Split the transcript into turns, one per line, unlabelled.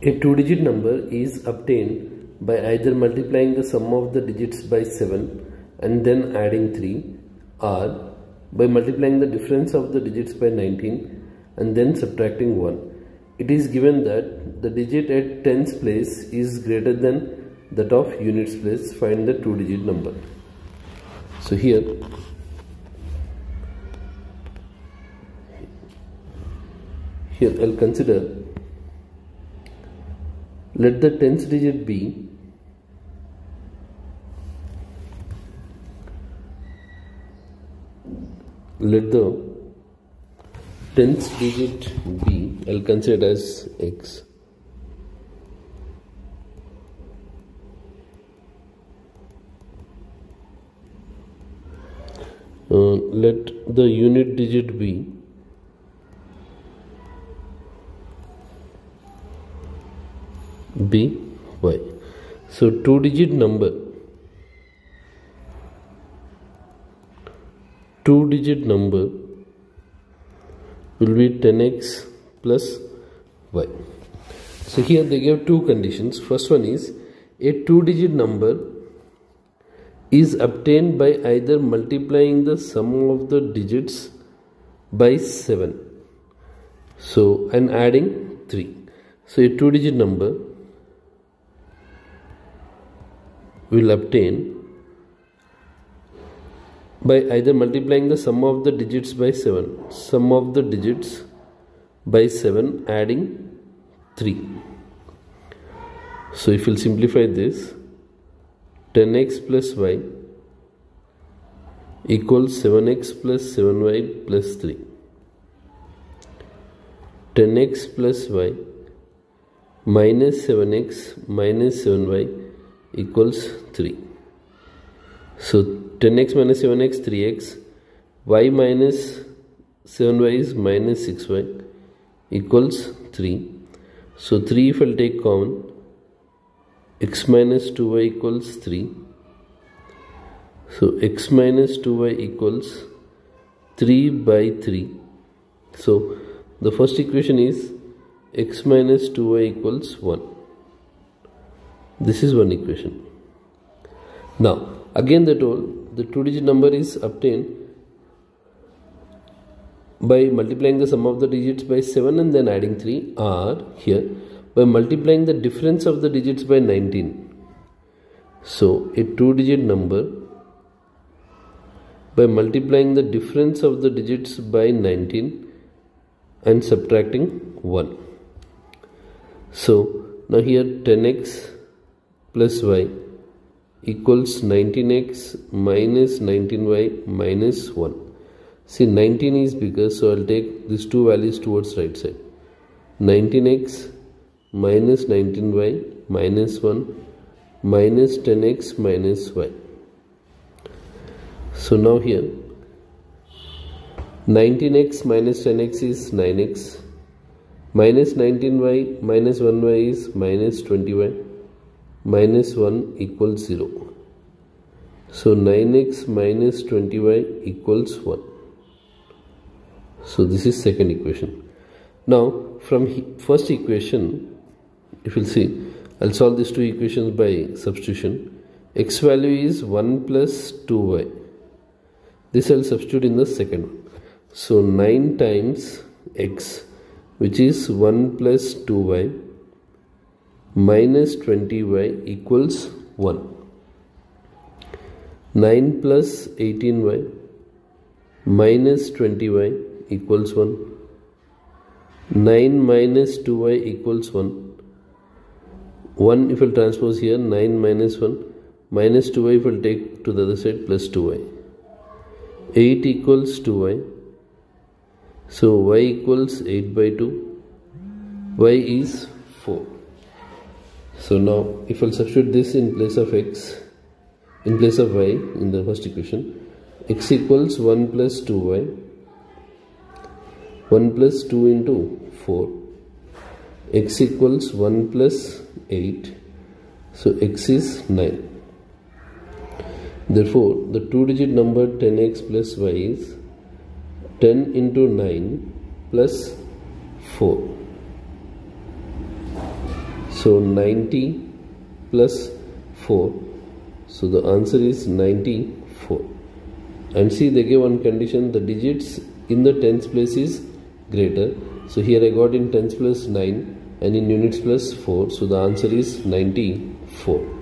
A two digit number is obtained by either multiplying the sum of the digits by 7 and then adding 3 or by multiplying the difference of the digits by 19 and then subtracting 1. It is given that the digit at tens place is greater than that of units place. Find the two digit number. So here here I'll consider let the tens digit be let the tens digit be I'll consider as x. Uh, let the unit digit be b y. So two digit number. Two digit number will be 10x plus y. So here they give two conditions. First one is a two digit number is obtained by either multiplying the sum of the digits by 7 so and adding 3 so a two digit number will obtain by either multiplying the sum of the digits by 7 sum of the digits by 7 adding 3 so if we'll simplify this 10x plus y equals 7x plus 7y plus 3 10x plus y minus 7x minus 7y equals 3 so 10x minus 7x 3x y minus 7y is minus 6y equals 3 so 3 if I'll take common x minus 2y equals 3 so x minus 2y equals 3 by 3 so the first equation is x minus 2y equals 1 this is one equation. Now again they told the two digit number is obtained by multiplying the sum of the digits by 7 and then adding 3 or here by multiplying the difference of the digits by 19 so a two digit number by multiplying the difference of the digits by 19 and subtracting 1 so now here 10x plus y equals 19x minus 19y minus 1 see 19 is bigger so I'll take these two values towards right side. 19x minus 19y minus 1 minus 10x minus y. So now here 19x minus 10x is 9x minus 19y minus 1y is minus 20y minus 1 equals 0 so 9x minus 20y equals 1 so this is second equation. Now from first equation if you'll see I'll solve these two equations by substitution. X value is 1 plus 2y this I'll substitute in the second one. So 9 times x which is 1 plus 2y minus 20y equals 1 9 plus 18y minus 20y equals 1 9 minus 2y equals 1 1 if I transpose here 9 minus 1 minus 2y if I take to the other side plus 2y 8 equals 2y so y equals 8 by 2 y is 4 so now if I substitute this in place of x in place of y in the first equation x equals 1 plus 2y 1 plus 2 into 4 x equals 1 plus 8 so x is 9 therefore the two digit number 10x plus y is 10 into 9 plus 4 So 90 plus 4. So the answer is 94. And see they gave one condition the digits in the tens place is greater. So here I got in tens 9 and in units plus 4. So the answer is 94.